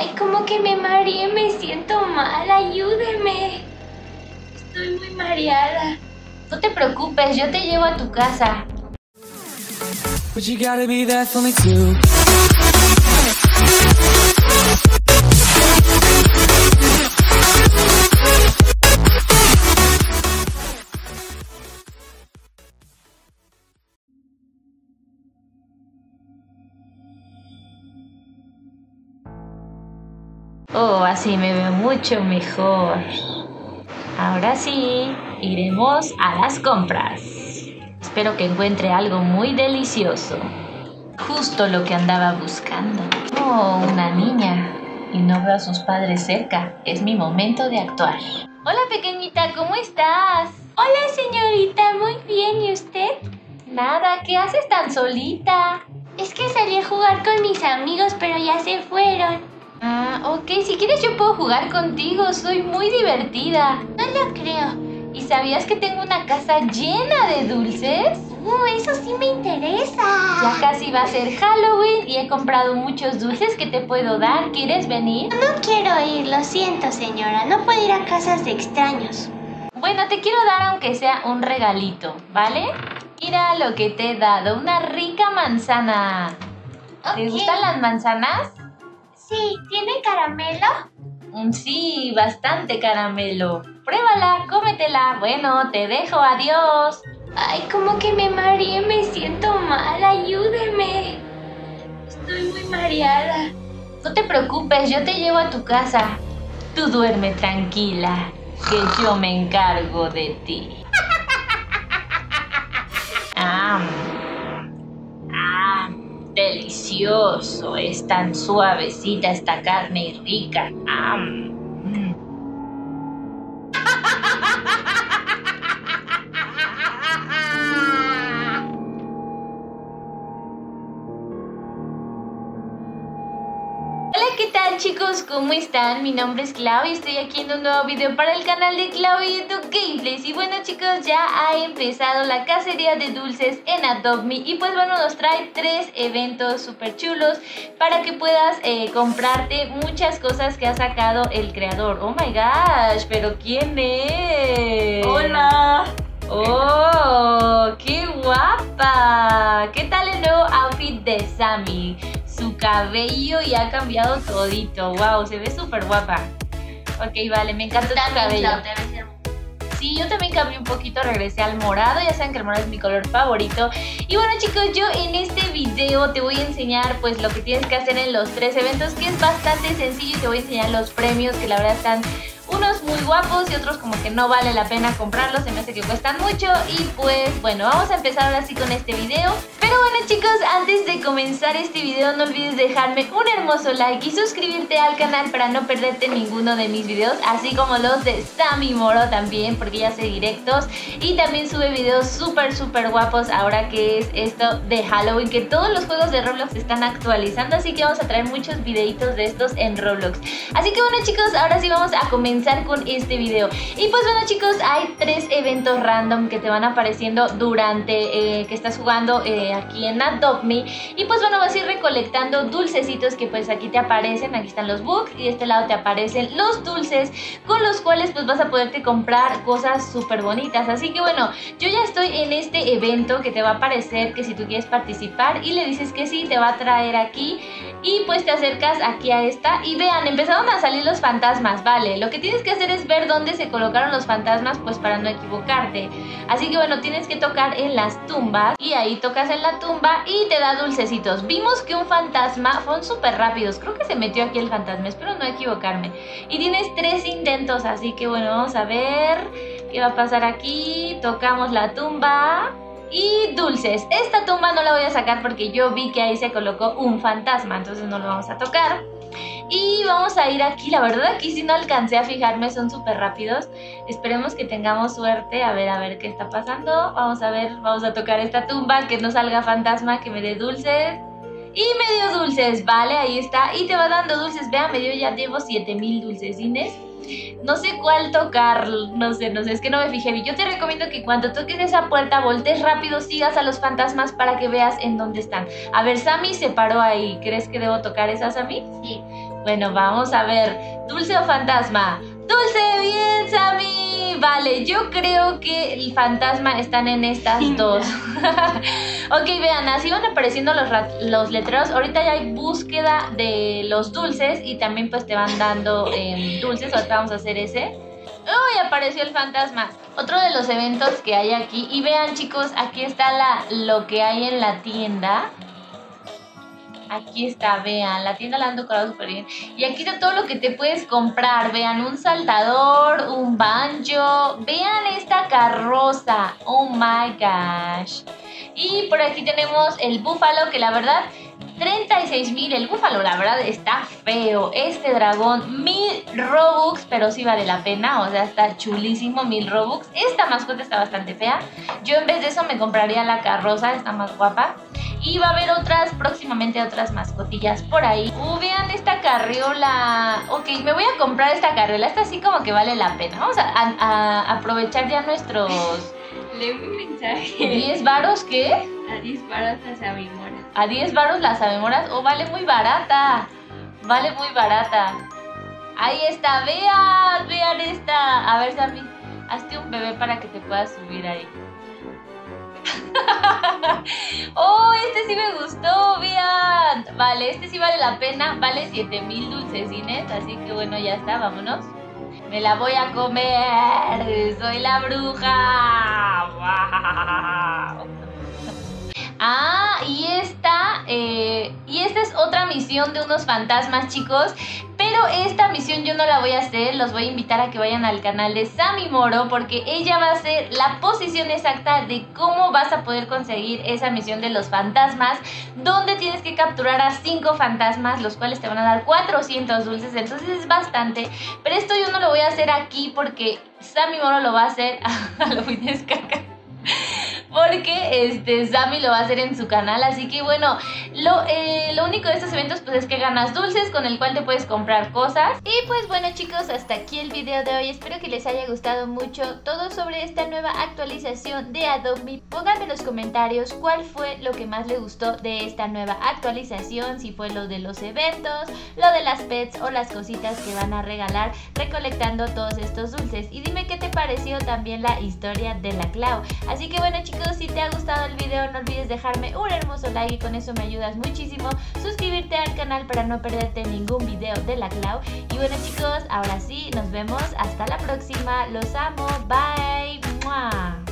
Ay, como que me mareé, me siento mal, ayúdeme. Estoy muy mareada. No te preocupes, yo te llevo a tu casa. But you gotta be there for me. Oh, así me veo mucho mejor. Ahora sí, iremos a las compras. Espero que encuentre algo muy delicioso. Justo lo que andaba buscando. Oh, una niña. Y no veo a sus padres cerca. Es mi momento de actuar. Hola pequeñita, ¿cómo estás? Hola, señorita, muy bien, ¿y usted? Nada, ¿qué haces tan solita? Es que salí a jugar con mis amigos, pero ya se fueron. Ah, ok, si quieres yo puedo jugar contigo, soy muy divertida. No lo creo. ¿Y sabías que tengo una casa llena de dulces? Uh, eso sí me interesa. Ya casi va a ser Halloween y he comprado muchos dulces que te puedo dar. ¿Quieres venir? No quiero ir, lo siento, señora. No puedo ir a casas de extraños. Bueno, te quiero dar aunque sea un regalito, ¿vale? Mira lo que te he dado, una rica manzana. ¿Te gustan las manzanas? Sí, ¿tiene caramelo? Mm, Sí, bastante caramelo. Pruébala, cómetela. Bueno, te dejo, adiós. Ay, como que me mareé, me siento mal, ayúdeme. Estoy muy mareada. No te preocupes, yo te llevo a tu casa. Tú duerme tranquila, que yo me encargo de ti. Delicioso. Es tan suavecita esta carne y rica. Ah, ¿qué tal chicos? ¿Cómo están? Mi nombre es Clau y estoy aquí en un nuevo video para el canal de Clau y YouTube Gameplays. Y bueno chicos, ya ha empezado la cacería de dulces en Adopt Me y pues bueno, nos trae tres eventos súper chulos para que puedas eh, comprarte muchas cosas que ha sacado el creador. Oh my gosh, pero ¿quién es? Hola. ¡Oh! ¡Qué guapa! ¿Qué tal el nuevo outfit de Sammy? Su cabello ya ha cambiado todito. ¡Wow! Se ve súper guapa. Ok, vale, me encanta tu cabello. Sí, yo también cambié un poquito, regresé al morado, ya saben que el morado es mi color favorito. Y bueno chicos, yo en este video te voy a enseñar pues lo que tienes que hacer en los tres eventos, que es bastante sencillo y te voy a enseñar los premios que la verdad están unos muy guapos y otros como que no vale la pena comprarlos, se me hace que cuestan mucho y pues bueno, vamos a empezar ahora sí con este video. Pero bueno chicos, antes de comenzar este video no olvides dejarme un hermoso like y suscribirte al canal para no perderte ninguno de mis videos, así como los de Sammy Moro también, porque ya hace directos y también sube videos súper súper guapos ahora que es esto de Halloween, que todos los juegos de Roblox están actualizando, así que vamos a traer muchos videitos de estos en Roblox. Así que bueno chicos, ahora sí vamos a comenzar con este video. Y pues bueno chicos, hay tres eventos random que te van apareciendo durante eh, que estás jugando eh, aquí en Adopt Me. Y pues bueno, vas a ir recolectando dulcecitos que pues aquí te aparecen, aquí están los books y de este lado te aparecen los dulces con los cuales pues vas a poderte comprar cosas súper bonitas. Así que bueno, yo ya estoy en este evento que te va a aparecer que si tú quieres participar y le dices que sí, te va a traer aquí y pues te acercas aquí a esta y vean, empezaron a salir los fantasmas, vale, lo que tienes que hacer es ver dónde se colocaron los fantasmas pues para no equivocarte, así que bueno, tienes que tocar en las tumbas y ahí tocas en la tumba y te da dulcecitos, vimos que un fantasma, fueron súper rápidos, creo que se metió aquí el fantasma, espero no equivocarme y tienes tres intentos, así que bueno, vamos a ver qué va a pasar aquí, tocamos la tumba y dulces. Esta tumba no la voy a sacar porque yo vi que ahí se colocó un fantasma, entonces no lo vamos a tocar. Y vamos a ir aquí, la verdad aquí sí no alcancé a fijarme, son súper rápidos. Esperemos que tengamos suerte, a ver, a ver qué está pasando. Vamos a ver, vamos a tocar esta tumba, que no salga fantasma, que me dé dulces. Y me dio dulces, vale, ahí está. Y te va dando dulces, vean, me dio ya llevo 7000 dulces, Inés. No sé cuál tocar, no sé, no sé, es que no me fijé. Yo te recomiendo que cuando toques esa puerta voltees rápido, sigas a los fantasmas para que veas en dónde están. A ver, Sammy se paró ahí. ¿Crees que debo tocar esa, Sammy? Sí. Bueno, vamos a ver. ¿Dulce o fantasma? ¡Dulce! ¡Bien, Sammy! Vale, yo creo que el fantasma están en estas dos. ok, vean, así van apareciendo los, los letreros. Ahorita ya hay búsqueda de los dulces y también pues te van dando em, dulces. Ahorita vamos a hacer ese. ¡Uy! Apareció el fantasma. Otro de los eventos que hay aquí. Y vean, chicos, aquí está la, lo que hay en la tienda. Aquí está, vean, la tienda la han decorado súper bien. Y aquí está todo lo que te puedes comprar. Vean, un saltador, un banjo. Vean esta carroza. Oh my gosh. Y por aquí tenemos el búfalo, que la verdad 36 mil. El búfalo, la verdad, está feo. Este dragón, mil Robux, pero sí vale la pena. O sea, está chulísimo, mil Robux. Esta mascota está bastante fea. Yo en vez de eso me compraría la carroza, está más guapa. Y va a haber otras, próximamente otras mascotillas por ahí. Uh, vean esta carriola. Ok, me voy a comprar esta carriola. Esta sí como que vale la pena. Vamos a, aprovechar ya nuestros... Le un mensaje. ¿10 varos qué? A 10 varos las abemoras. A 10 varos las abemoras. Oh, vale muy barata. Vale muy barata. Ahí está, vean, vean esta. A ver, Sammy, hazte un bebé para que te puedas subir ahí. oh, este sí me gustó, vean. Vale, este sí vale la pena. Vale 7000 dulcecines. Así que bueno, ya está, vámonos. Me la voy a comer. Soy la bruja. Ah, y esta, eh, y esta es otra misión de unos fantasmas, chicos. Esta misión yo no la voy a hacer, los voy a invitar a que vayan al canal de Sammy Moro porque ella va a ser la posición exacta de cómo vas a poder conseguir esa misión de los fantasmas, donde tienes que capturar a 5 fantasmas, los cuales te van a dar 400 dulces, entonces es bastante. Pero esto yo no lo voy a hacer aquí porque Sammy Moro lo va a hacer, lo voy a descargar porque este Sammy lo va a hacer en su canal, así que bueno, lo, eh, lo único de estos eventos pues es que ganas dulces con el cual te puedes comprar cosas. Y pues bueno chicos, hasta aquí el video de hoy, espero que les haya gustado mucho todo sobre esta nueva actualización de Adobe. Pónganme en los comentarios cuál fue lo que más le gustó de esta nueva actualización, si fue lo de los eventos, lo de las pets o las cositas que van a regalar recolectando todos estos dulces. Y dime qué te pareció también la historia de la Clau. Así que bueno chicos, si te ha gustado el video no olvides dejarme un hermoso like y con eso me ayudas muchísimo. Suscribirte al canal para no perderte ningún video de la Clau. Y bueno chicos, ahora sí, nos vemos hasta la próxima. Los amo. Bye.